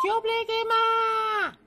就不给吗